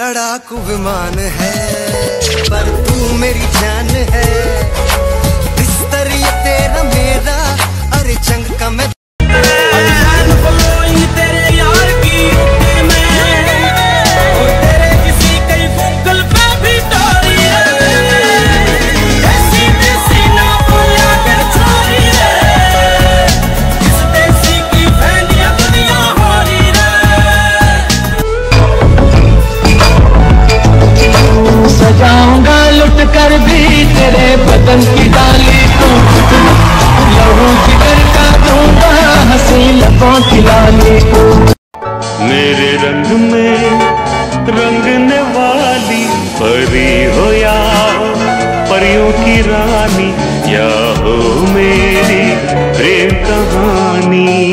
लड़ाकू विमान है, पर तू मेरी जान है। बिस्तर ये तेरा मेरा, अरे चंग का मैं बदन की डाली को लहू जिगर का दूँगा हँसी लबों की लाली मेरे रंग में रंगने वाली परी हो या परियों की रानी, या हो मेरी प्रेम कहानी।